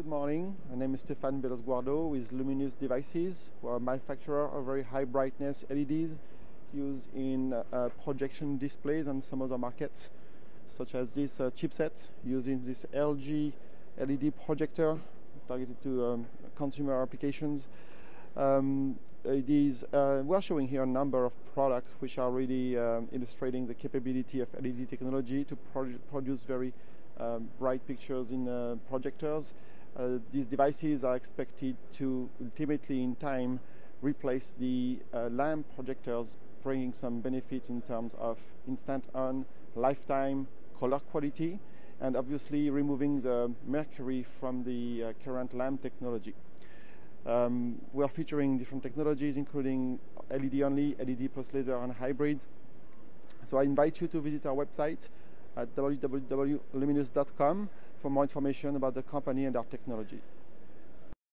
Good morning. My name is Stéphane Bellos-Guardo with Luminus Devices. We're a manufacturer of very high brightness LEDs used in uh, projection displays and some other markets, such as this uh, chipset using this LG LED projector targeted to um, consumer applications. Um, it is, uh, we're showing here a number of products which are really um, illustrating the capability of LED technology to pro produce very um, bright pictures in uh, projectors. Uh, these devices are expected to ultimately, in time, replace the uh, lamp projectors, bringing some benefits in terms of instant on, lifetime, color quality, and obviously removing the mercury from the uh, current lamp technology. Um, we are featuring different technologies, including LED only, LED plus laser, and hybrid. So I invite you to visit our website at www.luminus.com for more information about the company and our technology.